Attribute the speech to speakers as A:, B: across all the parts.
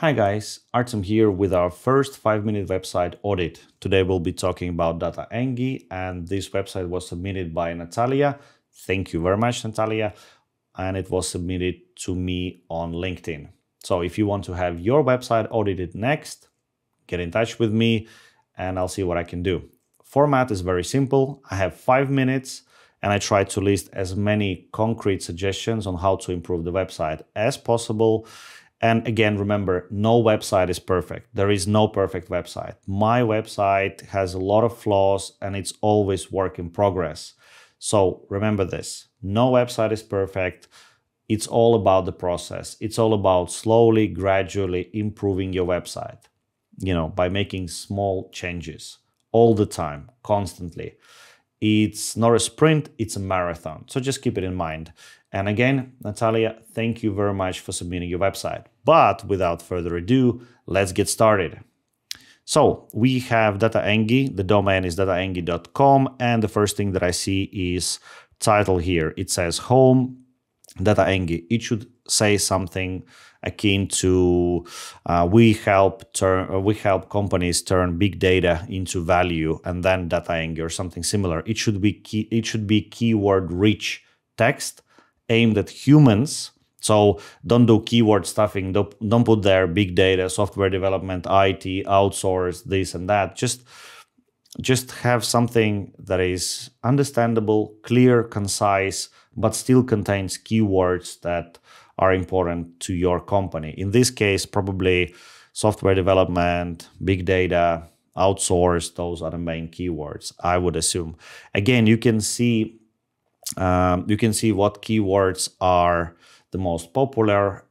A: Hi guys, Artem here with our first 5-minute website audit. Today we'll be talking about DataEngi and this website was submitted by Natalia. Thank you very much Natalia. And it was submitted to me on LinkedIn. So if you want to have your website audited next, get in touch with me and I'll see what I can do. Format is very simple. I have 5 minutes and I try to list as many concrete suggestions on how to improve the website as possible and again, remember, no website is perfect. There is no perfect website. My website has a lot of flaws and it's always work in progress. So remember this no website is perfect. It's all about the process. It's all about slowly, gradually improving your website, you know, by making small changes all the time, constantly. It's not a sprint, it's a marathon. So just keep it in mind. And again, Natalia, thank you very much for submitting your website. But without further ado, let's get started. So we have DataEngi, the domain is dataengi.com, and the first thing that I see is title here. It says home DataEngi. It should say something akin to uh, we help turn uh, we help companies turn big data into value and then DataEngi or something similar. It should be key, it should be keyword rich text aimed at humans. So don't do keyword stuffing. Don't, don't put there big data, software development, IT, outsource, this and that. Just just have something that is understandable, clear, concise, but still contains keywords that are important to your company. In this case, probably software development, big data, outsource, those are the main keywords, I would assume. Again, you can see um, you can see what keywords are the most popular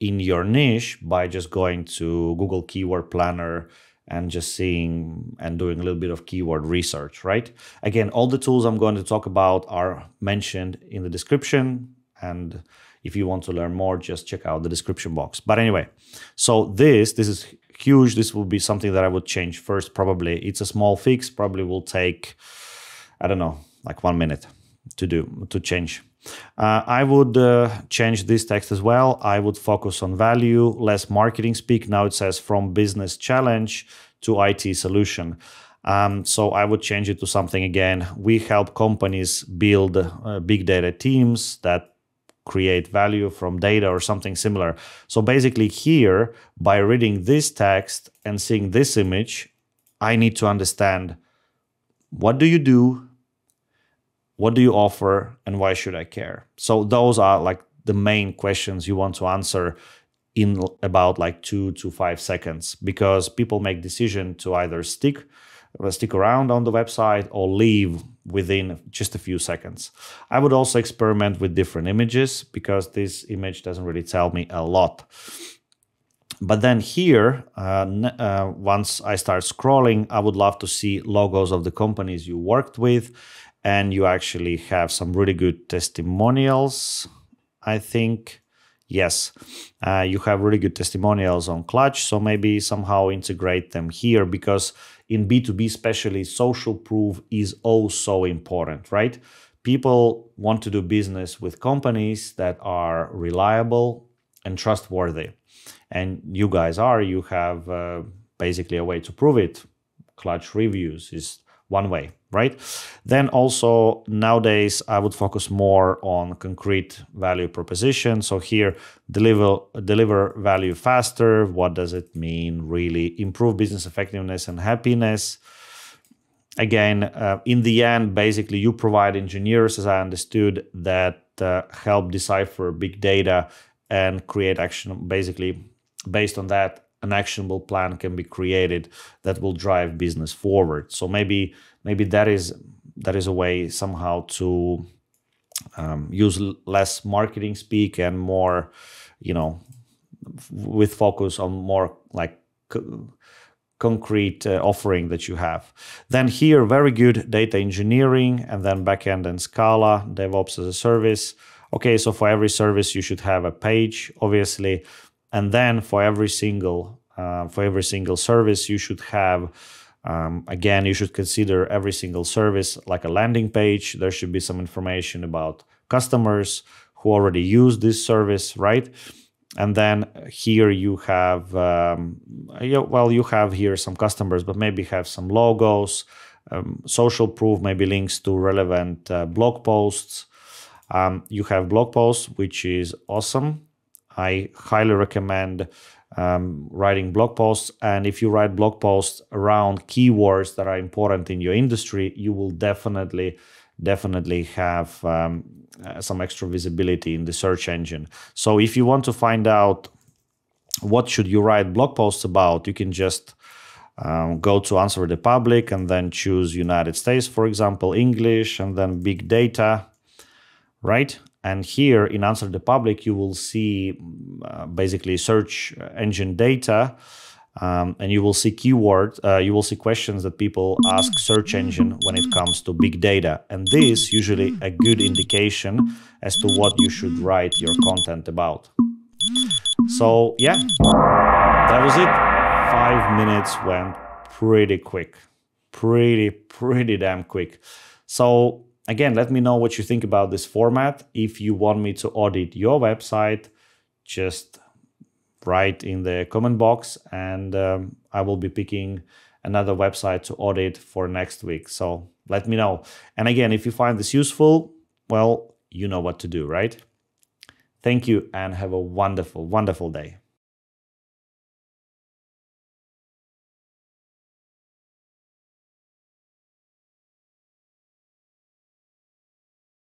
A: in your niche by just going to Google Keyword Planner and just seeing and doing a little bit of keyword research, right? Again, all the tools I'm going to talk about are mentioned in the description. And if you want to learn more, just check out the description box. But anyway, so this, this is huge. This will be something that I would change first, probably. It's a small fix, probably will take, I don't know, like one minute to do to change. Uh, I would uh, change this text as well. I would focus on value, less marketing speak. Now it says from business challenge to IT solution. Um, so I would change it to something again. We help companies build uh, big data teams that create value from data or something similar. So basically, here, by reading this text and seeing this image, I need to understand what do you do what do you offer and why should I care? So those are like the main questions you want to answer in about like two to five seconds because people make decision to either stick uh, stick around on the website or leave within just a few seconds. I would also experiment with different images because this image doesn't really tell me a lot. But then here, uh, uh, once I start scrolling, I would love to see logos of the companies you worked with and you actually have some really good testimonials i think. Yes uh, you have really good testimonials on clutch so maybe somehow integrate them here because in b2b especially social proof is also important right? People want to do business with companies that are reliable and trustworthy. And you guys are you have uh, basically a way to prove it. Clutch reviews is one way right? Then also nowadays I would focus more on concrete value proposition. So here deliver deliver value faster. What does it mean? Really improve business effectiveness and happiness. Again, uh, in the end, basically you provide engineers, as I understood, that uh, help decipher big data and create action. Basically, based on that, an actionable plan can be created that will drive business forward. So maybe maybe that is that is a way somehow to um, use less marketing speak and more you know with focus on more like concrete uh, offering that you have. Then here very good data engineering and then backend and scala devops as a service. Okay so for every service you should have a page obviously and then for every single uh, for every single service you should have um, again, you should consider every single service like a landing page. There should be some information about customers who already use this service, right? and then here you have um, well you have here some customers but maybe have some logos um, social proof maybe links to relevant uh, blog posts um, you have blog posts which is awesome i highly recommend um, writing blog posts and if you write blog posts around keywords that are important in your industry you will definitely definitely have um, uh, some extra visibility in the search engine. So if you want to find out what should you write blog posts about, you can just um, go to Answer the Public and then choose United States, for example, English, and then big data, right? And here in Answer the Public, you will see uh, basically search engine data um, and you will see keyword, uh, you will see questions that people ask search engine when it comes to big data. And this usually a good indication as to what you should write your content about. So yeah, that was it. Five minutes went pretty quick, pretty, pretty damn quick. So again, let me know what you think about this format. If you want me to audit your website, just write in the comment box and um, I will be picking another website to audit for next week. So let me know. And again, if you find this useful, well, you know what to do, right? Thank you and have a wonderful, wonderful day.